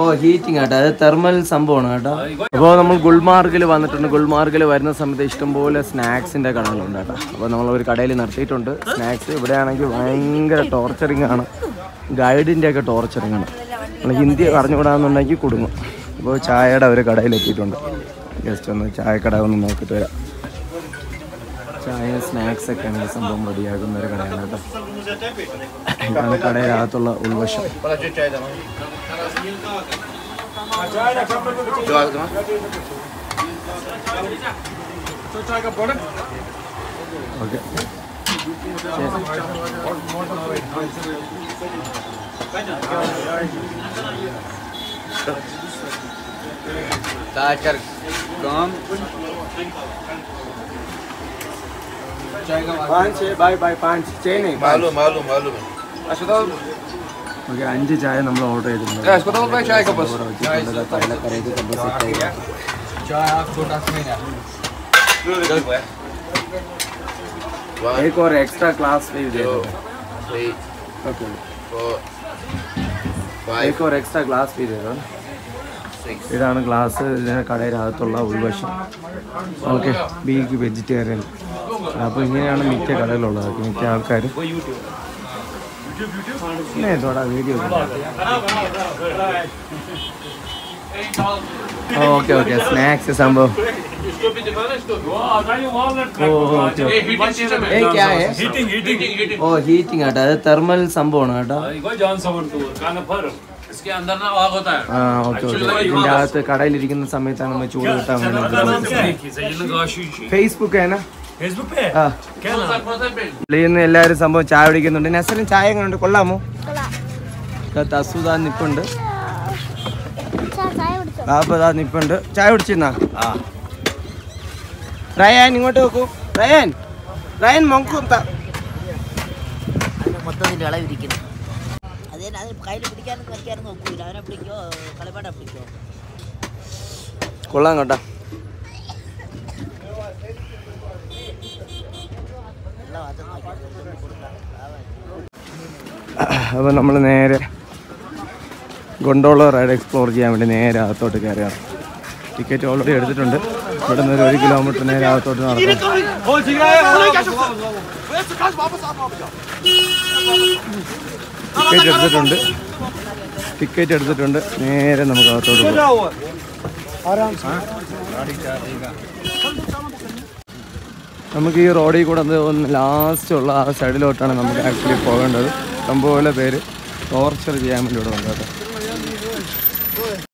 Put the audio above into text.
ഓ heating ആട്ടോ. അത് thermal സംഭവമാണ് കേട്ടോ. അപ്പോൾ നമ്മൾ ഗുൾമാർഗിൽ വന്നിട്ടുണ്ട്. ഗുൾമാർഗിൽ വരുന്ന സമയത്ത് ഇഷ്ടംപോലെ സ്നാക്സിന്റെ കടകളുണ്ട് കേട്ടോ. അപ്പോൾ നമ്മൾ ഒരു കടയിൽ നിർത്തിയിട്ടുണ്ട്. സ്നാക്സ് ഇവിടെ ആണെങ്കിൽ ഭയങ്കര ടോർച്ചറിങ് ആണ്. ഗൈഡിന്റെ ഒക്കെ ടോർച്ചറിങ് ആണ്. നമ്മൾ ഹിന്ദി അറിഞ്ഞുകൂടാന്നുണ്ടെങ്കിൽ കുടുങ്ങും. അപ്പോൾ ചായയുടെ ഒരു കടയിൽ എത്തിയിട്ടുണ്ട്. ജസ്റ്റ് ഒന്ന് ചായക്കട ഒന്ന് നോക്കിയിട്ട് വരാം. ചായ സ്നാക്സ് ഒക്കെ ആണ് ഈ സംഭവം റെഡിയാക്കുന്ന ഒരു കടയാണ് കേട്ടോ. ഇതാണ് കടയിനകത്തുള്ള ഉൾവശം. ഓക്കെ चार अस्पताल ഓക്കെ അഞ്ച് ചായ നമ്മൾ ഓർഡർ ചെയ്തിട്ടുണ്ട് अस्पताल में चाय का बस ഇവിടെ വെച്ചിട്ടുണ്ട് പലതരത്തിൽ നമ്മൾ സെറ്റ് ചെയ്ത് चाय आप छोटा सा एक और एक्स्ट्रा क्लास भी दे दो three, ओके four, एक और एक्स्ट्रा ग्लास भी दे दो six. ഇതാണ് ഗ്ലാസ് ഇതിന് കടയിനകത്തുള്ള ഉൾവശം ഓക്കെ ബീഗ് വെജിറ്റേറിയൻ അപ്പോൾ ഇങ്ങനെയാണ് മിക്ക കടകളുള്ളത് മിക്ക ആൾക്കാരും. Video okay okay. സ്നാക്സ് സംഭവം. ഓ ഹീറ്റിംഗ് ആട്ടോ. അത് തെർമൽ സംഭവമാണ് കേട്ടോ. ഇതിന്റെ അകത്ത് കടയിലിരിക്കുന്ന സമയത്താണ് നമ്മൾ ചൂട് കിട്ടാൻ ഫേസ്ബുക്ക് ആണ് പുള്ളിന്ന് എല്ലാവരും സംഭവം ചായ പിടിക്കുന്നുണ്ട് നെസലും ചായ എങ്ങനെയുണ്ട് കൊള്ളാമോ? അസുദാ നിപ്പുണ്ട്. ബാപ്പതാ നിപ്പുണ്ട്. ചായ കുടിച്ചിരുന്നാ? റയാൻ ഇങ്ങോട്ട് നോക്കൂ. റയാൻ. റയാൻ മൊങ്കും അവനെ കൊള്ളാം കേട്ടാ. അപ്പോൾ നമ്മൾ നേരെ ഗൊണ്ടോള റൈഡ് എക്സ്പ്ലോർ ചെയ്യാൻ വേണ്ടി നേരെ അകത്തോട്ട് കയറിയാണ് ടിക്കറ്റ് ഓൾറെഡി എടുത്തിട്ടുണ്ട്. ഇവിടെ നിന്ന് ഒരു കിലോമീറ്റർ നേരെ അകത്തോട്ട് നടക്കാം. ടിക്കറ്റ് എടുത്തിട്ടുണ്ട്. ടിക്കറ്റ് എടുത്തിട്ടുണ്ട്. നേരെ നമുക്ക് അകത്തോട്ട് പോകാം. നമുക്ക് ഈ റോഡിൽ കൂടെ ഒന്ന് ലാസ്റ്റ് ഉള്ള ആ സൈഡിലോട്ടാണ് നമുക്ക് ആക്ച്വലി പോകേണ്ടത്. ഇഷ്ടംപോലെ പേര്. ടോർച്ചർ ചെയ്യാൻ വേണ്ടി ഇവിടെ വന്നത്.